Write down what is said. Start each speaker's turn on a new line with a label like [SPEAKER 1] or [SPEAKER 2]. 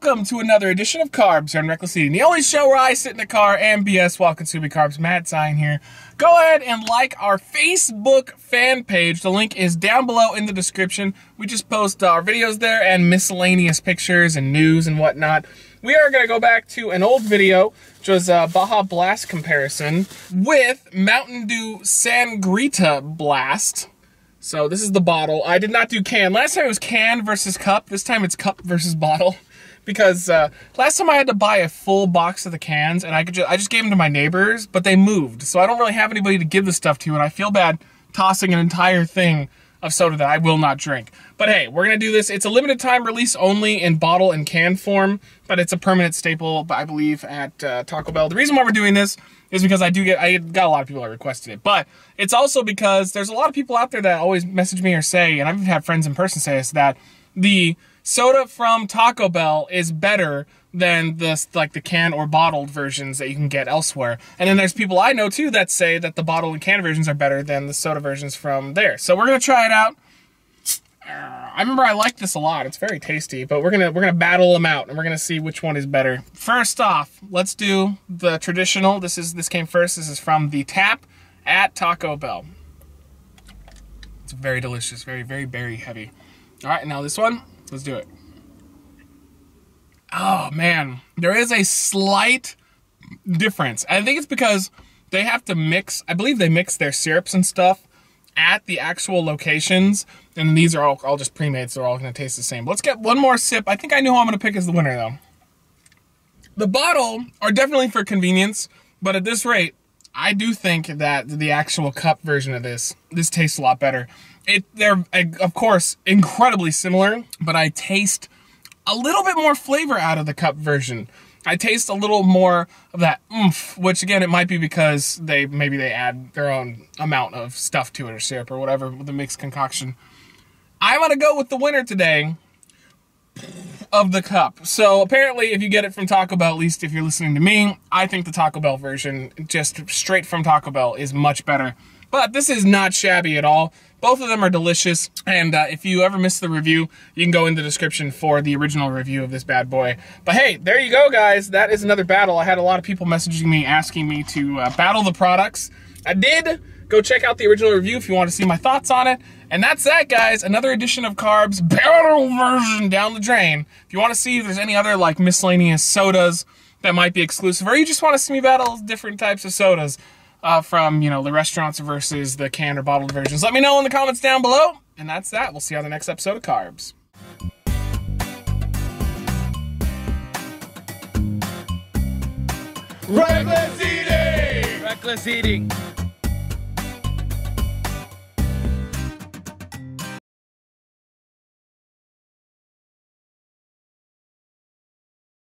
[SPEAKER 1] welcome to another edition of CarBS here on Wreckless Eating, the only show where I sit in a car and BS while consuming carbs. Matt Zion here. Go ahead and like our Facebook fan page. The link is down below in the description. We just post our videos there and miscellaneous pictures and news and whatnot. We are going to go back to an old video, which was a Baja Blast comparison with Mountain Dew Sangrita Blast. So this is the bottle. I did not do can. Last time it was can versus cup. This time it's cup versus bottle. Because uh, last time I had to buy a full box of the cans and I could just, I just gave them to my neighbors, but they moved. So I don't really have anybody to give the stuff to and I feel bad tossing an entire thing of soda that I will not drink. But hey, we're gonna do this. It's a limited time release only in bottle and can form, but it's a permanent staple, I believe, at uh, Taco Bell. The reason why we're doing this is because I do get, I got a lot of people that requested it, but it's also because there's a lot of people out there that always message me or say, and I've had friends in person say this, that the soda from Taco Bell is better than the like the can or bottled versions that you can get elsewhere. And then there's people I know too that say that the bottle and can versions are better than the soda versions from there. So we're gonna try it out. Uh, I remember I liked this a lot. It's very tasty, but we're gonna we're gonna battle them out and we're gonna see which one is better. First off, let's do the traditional. This is this came first. This is from the tap at Taco Bell. It's very delicious, very very berry heavy. All right, now this one. Let's do it. Oh man, there is a slight difference. I think it's because they have to mix. I believe they mix their syrups and stuff at the actual locations. And these are all, all just pre-made, so they're all going to taste the same. Let's get one more sip. I think I know who I'm going to pick as the winner, though. The bottle are definitely for convenience, but at this rate, I do think that the actual cup version of this, this tastes a lot better. It, they're, eh, of course, incredibly similar, but I taste a little bit more flavor out of the cup version. I taste a little more of that oomph, which again, it might be because they maybe they add their own amount of stuff to it or syrup or whatever with the mixed concoction. I'm gonna go with the winner today of the cup. So apparently, if you get it from Taco Bell, at least if you're listening to me, I think the Taco Bell version, just straight from Taco Bell, is much better. But this is not shabby at all. Both of them are delicious, and uh, if you ever miss the review, you can go in the description for the original review of this bad boy. But hey, there you go, guys. That is another battle. I had a lot of people messaging me asking me to uh, battle the products. I did. Go check out the original review if you want to see my thoughts on it. And that's that, guys. Another edition of CarBS, battle version down the drain. If you want to see if there's any other like miscellaneous sodas that might be exclusive, or you just want to see me battle different types of sodas, uh, from, you know, the restaurants versus the canned or bottled versions. Let me know in the comments down below. And that's that. We'll see you on the next episode of CarBS.
[SPEAKER 2] Wreckless eating!
[SPEAKER 3] Wreckless eating.